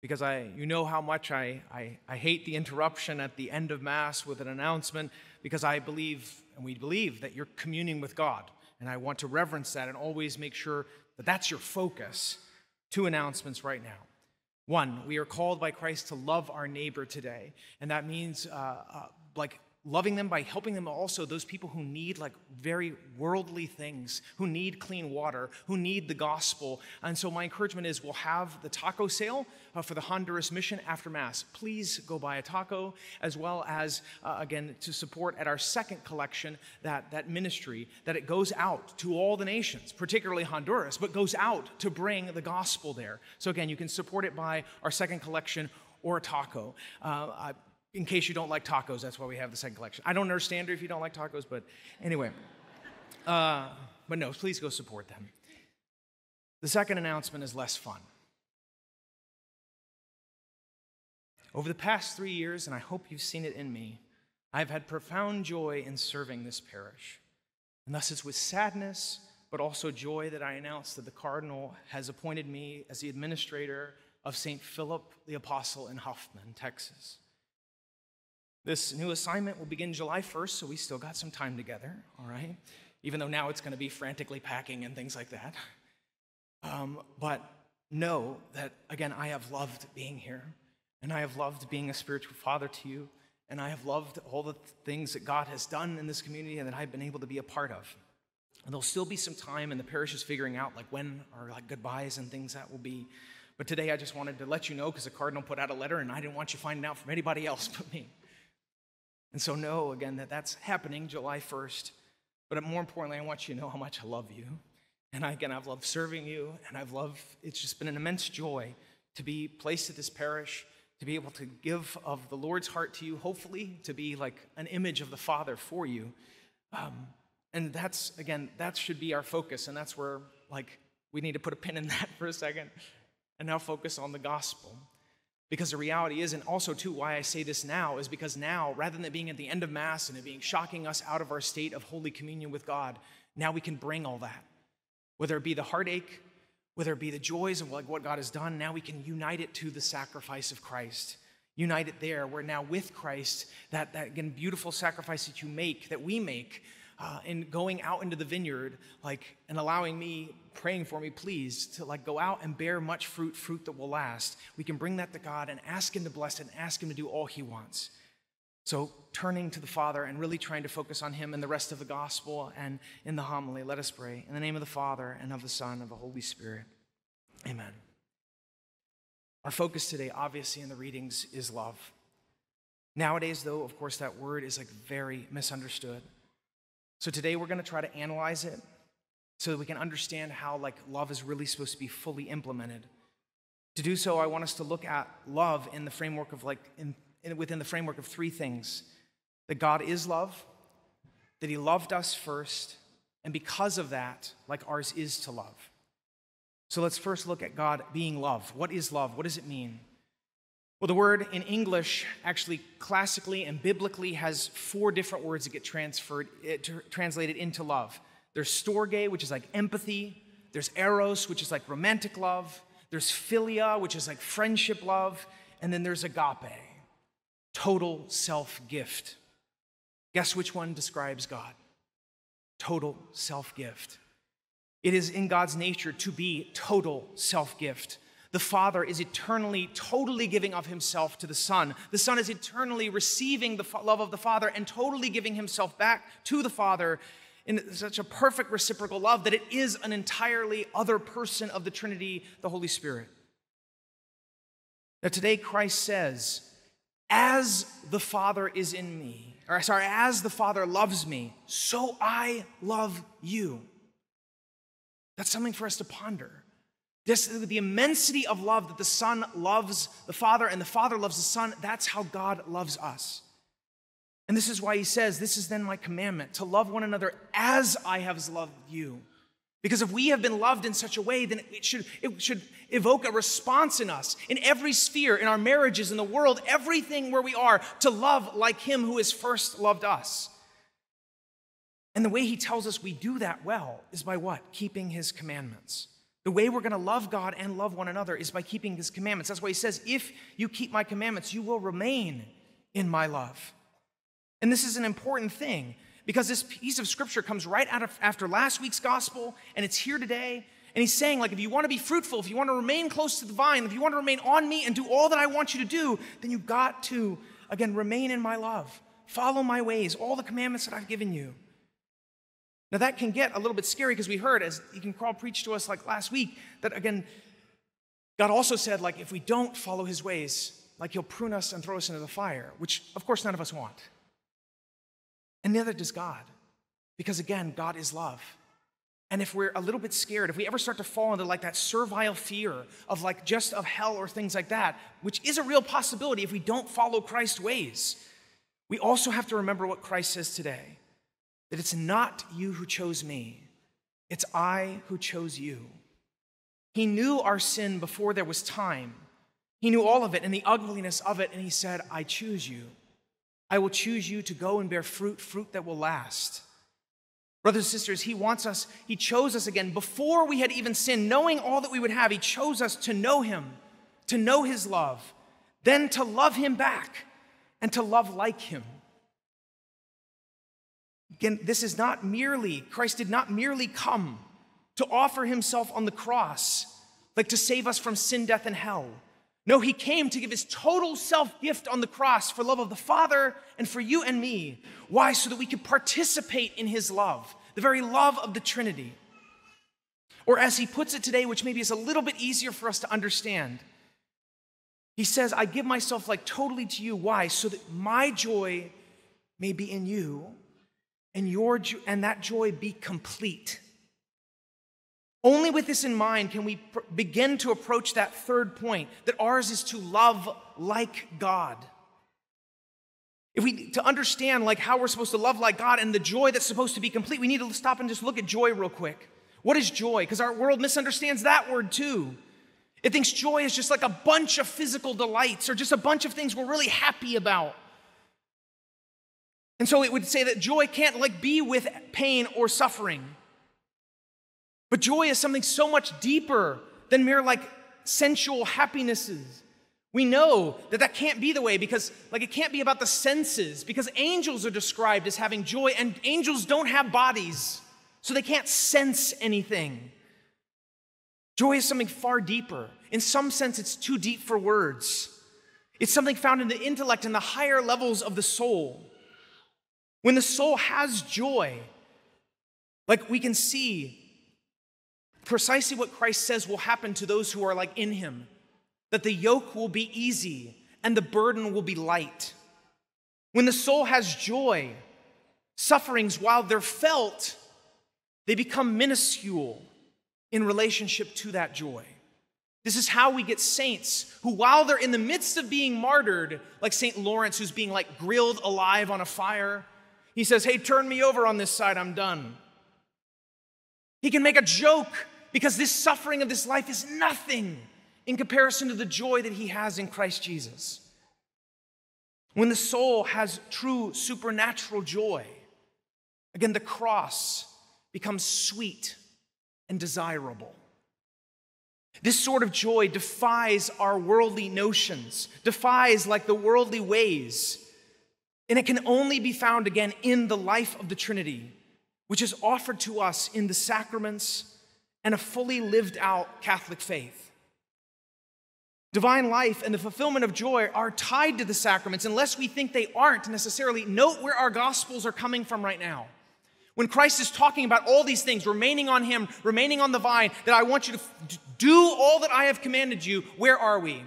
because I, you know how much I, I, I hate the interruption at the end of Mass with an announcement, because I believe, and we believe, that you're communing with God. And I want to reverence that and always make sure that that's your focus. Two announcements right now. One, we are called by Christ to love our neighbor today. And that means uh, uh, like loving them by helping them also those people who need like very worldly things who need clean water who need the gospel. And so my encouragement is we'll have the taco sale uh, for the honduras mission after mass. Please go buy a taco as well as uh, again to support at our second collection that that ministry that it goes out to all the nations particularly honduras but goes out to bring the gospel there. So again you can support it by our second collection or a taco. Uh, in case you don't like tacos, that's why we have the second collection. I don't understand if you don't like tacos, but anyway. Uh, but no, please go support them. The second announcement is less fun. Over the past three years, and I hope you've seen it in me, I've had profound joy in serving this parish. And thus it's with sadness, but also joy that I announce that the Cardinal has appointed me as the administrator of St. Philip the Apostle in Huffman, Texas. This new assignment will begin July 1st, so we still got some time together, all right? Even though now it's going to be frantically packing and things like that. Um, but know that, again, I have loved being here, and I have loved being a spiritual father to you, and I have loved all the things that God has done in this community and that I've been able to be a part of. And there'll still be some time, and the parish is figuring out like when our like goodbyes and things that will be. But today I just wanted to let you know because the cardinal put out a letter, and I didn't want you finding out from anybody else but me. And so, know again that that's happening July 1st. But more importantly, I want you to know how much I love you. And again, I've loved serving you, and I've loved, it's just been an immense joy to be placed at this parish, to be able to give of the Lord's heart to you, hopefully, to be like an image of the Father for you. Um, and that's, again, that should be our focus. And that's where, like, we need to put a pin in that for a second and now focus on the gospel. Because the reality is, and also too, why I say this now is because now, rather than it being at the end of Mass and it being shocking us out of our state of holy communion with God, now we can bring all that. Whether it be the heartache, whether it be the joys of like what God has done, now we can unite it to the sacrifice of Christ. Unite it there. We're now with Christ, that, that again beautiful sacrifice that you make, that we make, uh, in going out into the vineyard, like, and allowing me, praying for me, please, to like go out and bear much fruit, fruit that will last. We can bring that to God and ask Him to bless it and ask Him to do all He wants. So, turning to the Father and really trying to focus on Him and the rest of the gospel and in the homily, let us pray. In the name of the Father and of the Son and of the Holy Spirit. Amen. Our focus today, obviously, in the readings is love. Nowadays, though, of course, that word is like very misunderstood. So today we're going to try to analyze it so that we can understand how like love is really supposed to be fully implemented. To do so, I want us to look at love in the framework of like in, in, within the framework of three things: that God is love, that He loved us first, and because of that, like ours is to love. So let's first look at God being love. What is love? What does it mean? Well, the word in English actually classically and biblically has four different words that get transferred, eh, translated into love. There's storge, which is like empathy. There's eros, which is like romantic love. There's philia, which is like friendship love. And then there's agape, total self gift. Guess which one describes God? Total self gift. It is in God's nature to be total self gift. The Father is eternally, totally giving of Himself to the Son. The Son is eternally receiving the love of the Father and totally giving Himself back to the Father in such a perfect reciprocal love that it is an entirely other person of the Trinity, the Holy Spirit. Now, today Christ says, As the Father is in me, or sorry, as the Father loves me, so I love you. That's something for us to ponder. This, the immensity of love that the Son loves the Father and the Father loves the Son, that's how God loves us. And this is why he says, This is then my commandment to love one another as I have loved you. Because if we have been loved in such a way, then it should, it should evoke a response in us, in every sphere, in our marriages, in the world, everything where we are, to love like him who has first loved us. And the way he tells us we do that well is by what? Keeping his commandments. The way we're going to love God and love one another is by keeping his commandments. That's why he says, If you keep my commandments, you will remain in my love. And this is an important thing because this piece of scripture comes right out of after last week's gospel and it's here today. And he's saying, like, if you want to be fruitful, if you want to remain close to the vine, if you want to remain on me and do all that I want you to do, then you've got to, again, remain in my love. Follow my ways, all the commandments that I've given you. Now, that can get a little bit scary because we heard, as Deacon Crawl preached to us like last week, that again, God also said, like, if we don't follow his ways, like he'll prune us and throw us into the fire, which of course none of us want. And neither does God. Because again, God is love. And if we're a little bit scared, if we ever start to fall into like that servile fear of like just of hell or things like that, which is a real possibility if we don't follow Christ's ways, we also have to remember what Christ says today that it's not you who chose me, it's I who chose you. He knew our sin before there was time. He knew all of it and the ugliness of it, and he said, I choose you. I will choose you to go and bear fruit, fruit that will last. Brothers and sisters, He wants us, He chose us again before we had even sinned, knowing all that we would have. He chose us to know Him, to know His love, then to love Him back, and to love like Him. Again, this is not merely, Christ did not merely come to offer Himself on the cross, like to save us from sin, death, and hell. No, he came to give his total self gift on the cross for love of the Father and for you and me. Why? So that we could participate in his love, the very love of the Trinity. Or as he puts it today, which maybe is a little bit easier for us to understand, he says, I give myself like totally to you. Why? So that my joy may be in you and your and that joy be complete. Only with this in mind can we pr- begin to approach that third point that ours is to love like God. If we to understand like how we're supposed to love like God and the joy that's supposed to be complete, we need to stop and just look at joy real quick. What is joy? Because our world misunderstands that word too. It thinks joy is just like a bunch of physical delights or just a bunch of things we're really happy about. And so it would say that joy can't like be with pain or suffering. But joy is something so much deeper than mere like sensual happinesses. We know that that can't be the way because, like, it can't be about the senses because angels are described as having joy, and angels don't have bodies, so they can't sense anything. Joy is something far deeper. In some sense, it's too deep for words. It's something found in the intellect and the higher levels of the soul. When the soul has joy, like we can see precisely what Christ says will happen to those who are like in him that the yoke will be easy and the burden will be light. When the soul has joy, sufferings, while they're felt, they become minuscule in relationship to that joy. This is how we get saints who, while they're in the midst of being martyred, like St. Lawrence, who's being like grilled alive on a fire, he says, Hey, turn me over on this side, I'm done. He can make a joke because this suffering of this life is nothing in comparison to the joy that he has in Christ Jesus. When the soul has true supernatural joy, again, the cross becomes sweet and desirable. This sort of joy defies our worldly notions, defies like the worldly ways, and it can only be found again in the life of the Trinity, which is offered to us in the sacraments and a fully lived out Catholic faith. Divine life and the fulfillment of joy are tied to the sacraments unless we think they aren't necessarily. Note where our gospels are coming from right now. When Christ is talking about all these things, remaining on Him, remaining on the vine, that I want you to do all that I have commanded you, where are we?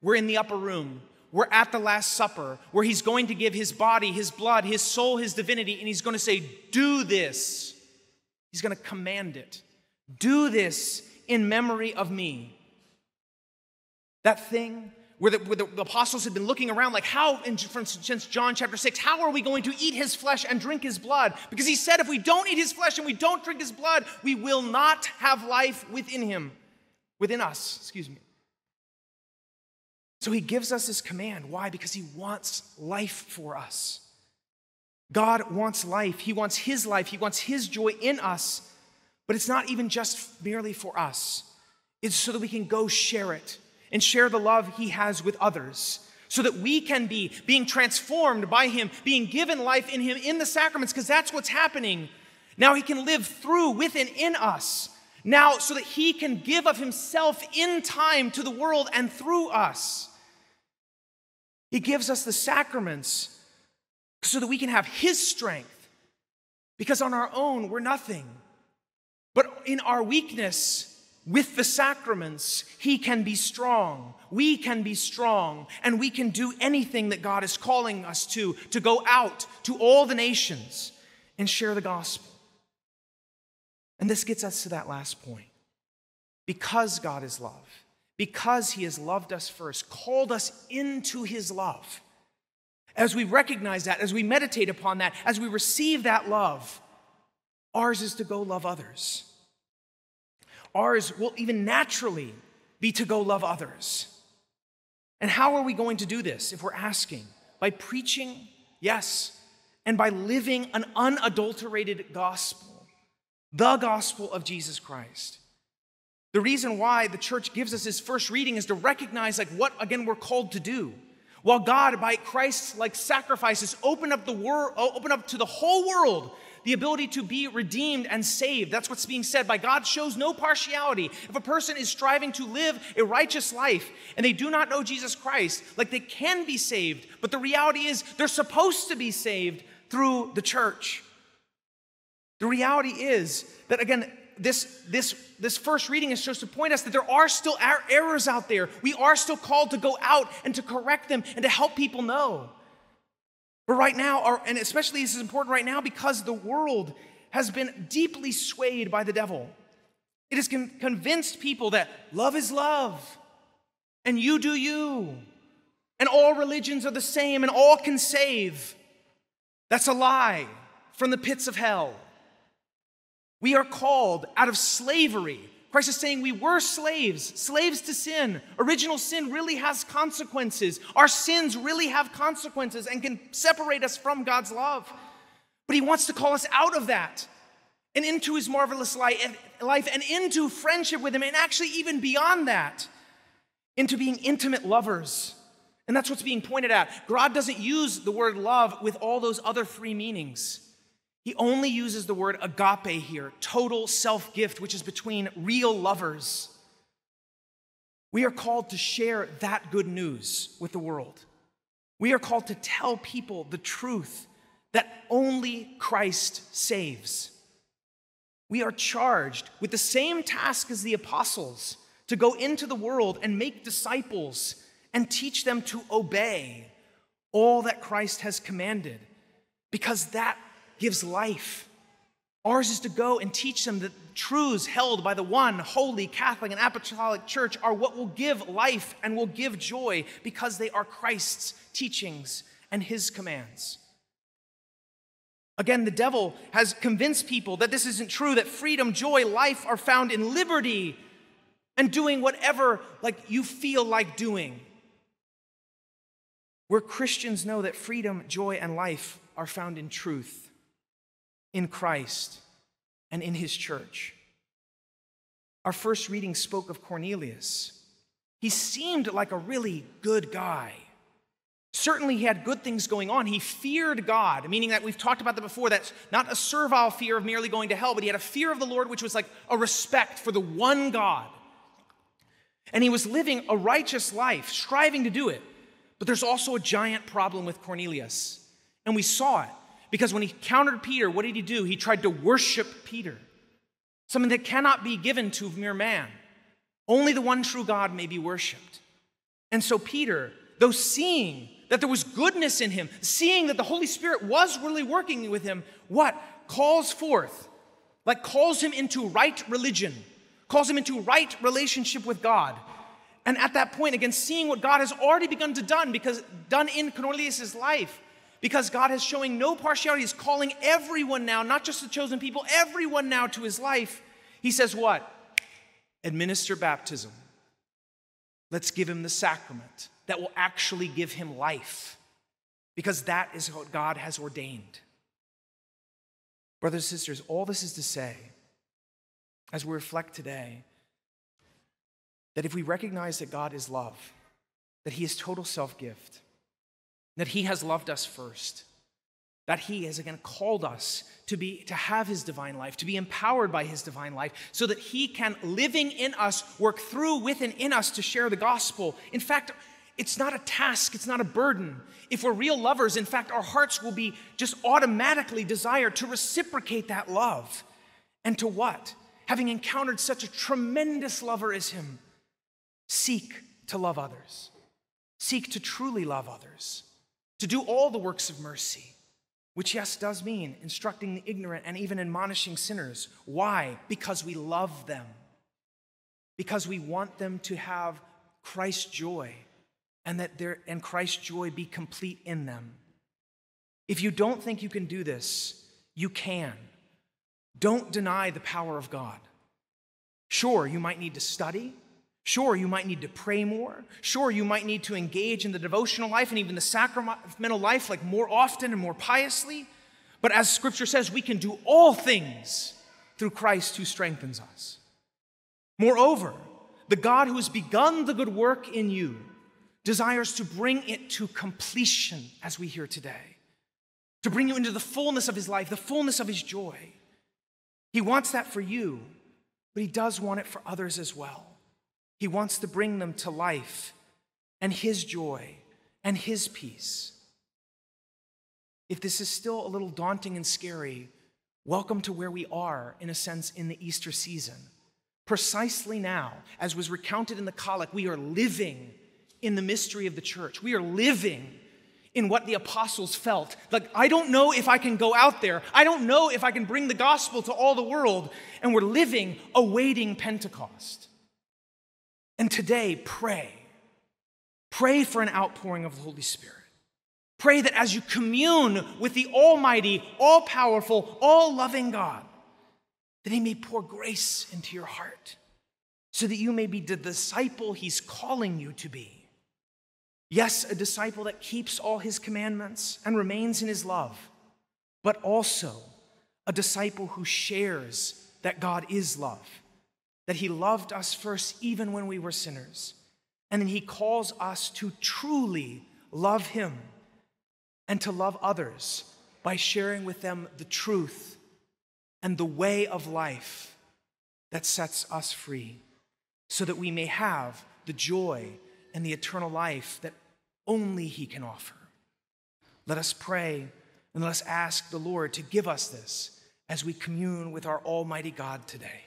We're in the upper room. We're at the Last Supper, where He's going to give His body, His blood, His soul, His divinity, and He's going to say, Do this. He's going to command it. Do this in memory of me. That thing where the, where the, apostles had been looking around, like, how, in, for instance, John chapter 6, how are we going to eat his flesh and drink his blood? Because he said, if we don't eat his flesh and we don't drink his blood, we will not have life within him, within us, excuse me. So he gives us his command. Why? Because he wants life for us. God wants life. He wants his life. He wants his joy in us. But it's not even just merely for us. it's so that we can go share it and share the love he has with others so that we can be being transformed by him, being given life in him in the sacraments, because that's what's happening. Now he can live through, within, in us. Now, so that he can give of himself in time to the world and through us. He gives us the sacraments so that we can have his strength. Because on our own, we're nothing. But in our weakness, with the sacraments, he can be strong. We can be strong, and we can do anything that God is calling us to, to go out to all the nations and share the gospel. And this gets us to that last point. Because God is love, because he has loved us first, called us into his love. As we recognize that, as we meditate upon that, as we receive that love, ours is to go love others ours will even naturally be to go love others. And how are we going to do this if we're asking? By preaching, yes, and by living an unadulterated gospel, the gospel of Jesus Christ. The reason why the church gives us this first reading is to recognize like what again we're called to do. While God, by Christ's like sacrifices, open up the world, open up to the whole world the ability to be redeemed and saved. That's what's being said by God shows no partiality. If a person is striving to live a righteous life and they do not know Jesus Christ, like they can be saved, but the reality is they're supposed to be saved through the church. The reality is that again, this, this, this first reading is supposed to point us that there are still er-, errors out there. We are still called to go out and to correct them and to help people know. But right now, our, and especially this is important right now because the world has been deeply swayed by the devil. It has con- convinced people that love is love, and you do you, and all religions are the same, and all can save. That's a lie from the pits of hell. We are called out of slavery Christ is saying we were slaves, slaves to sin. Original sin really has consequences. Our sins really have consequences and can separate us from God's love. But He wants to call us out of that and into His marvelous life and into friendship with Him, and actually even beyond that, into being intimate lovers. And that's what's being pointed at. God doesn't use the word love with all those other three meanings. He only uses the word agape here, total self gift, which is between real lovers. We are called to share that good news with the world. We are called to tell people the truth that only Christ saves. We are charged with the same task as the apostles to go into the world and make disciples and teach them to obey all that Christ has commanded, because that gives life. Ours is to go and teach them that truths held by the one holy Catholic and Apostolic Church are what will give life and will give joy because they are Christ's teachings and his commands. Again, the devil has convinced people that this isn't true, that freedom, joy, life are found in liberty and doing whatever like you feel like doing. Where Christians know that freedom, joy, and life are found in truth in Christ and in his church. Our first reading spoke of Cornelius. He seemed like a really good guy. Certainly, he had good things going on. He feared God, meaning that we've talked about that before. That's not a servile fear of merely going to hell, but he had a fear of the Lord, which was like a respect for the one God. And he was living a righteous life, striving to do it. But there's also a giant problem with Cornelius. And we saw it. Because when he countered Peter, what did he do? He tried to worship Peter, something that cannot be given to mere man. Only the one true God may be worshiped. And so, Peter, though seeing that there was goodness in him, seeing that the Holy Spirit was really working with him, what? Calls forth, like calls him into right religion, calls him into right relationship with God. And at that point, again, seeing what God has already begun to done, because done in Cornelius' life, because God is showing no partiality. He's calling everyone now, not just the chosen people, everyone now to his life. He says, What? Administer baptism. Let's give him the sacrament that will actually give him life, because that is what God has ordained. Brothers and sisters, all this is to say, as we reflect today, that if we recognize that God is love, that He is total self gift, that He has loved us first, that He has again called us to be to have His divine life, to be empowered by His divine life, so that He can, living in us, work through, with, and in us to share the gospel. In fact, it's not a task, it's not a burden. If we're real lovers, in fact, our hearts will be just automatically desire to reciprocate that love. And to what? Having encountered such a tremendous lover as Him, seek to love others, seek to truly love others, to do all the works of mercy, which, yes, does mean instructing the ignorant and even admonishing sinners. Why? Because we love them, because we want them to have Christ's joy and that their and Christ's joy be complete in them. If you don't think you can do this, you can. Don't deny the power of God. Sure, you might need to study. Sure, you might need to pray more. Sure, you might need to engage in the devotional life and even the sacramental life like more often and more piously. But as scripture says, we can do all things through Christ who strengthens us. Moreover, the God who has begun the good work in you desires to bring it to completion as we hear today, to bring you into the fullness of his life, the fullness of his joy. He wants that for you, but he does want it for others as well. He wants to bring them to life and his joy and his peace. If this is still a little daunting and scary, welcome to where we are, in a sense, in the Easter season. Precisely now, as was recounted in the Collect, we are living in the mystery of the church. We are living in what the apostles felt. Like, I don't know if I can go out there. I don't know if I can bring the gospel to all the world. And we're living awaiting Pentecost. And today, pray. Pray for an outpouring of the Holy Spirit. Pray that as you commune with the Almighty, all powerful, all loving God, that He may pour grace into your heart so that you may be the disciple He's calling you to be. Yes, a disciple that keeps all his commandments and remains in his love, but also a disciple who shares that God is love, that he loved us first even when we were sinners, and then he calls us to truly love him and to love others by sharing with them the truth and the way of life that sets us free, so that we may have the joy and the eternal life that only He can offer. Let us pray and let us ask the Lord to give us this as we commune with our Almighty God today.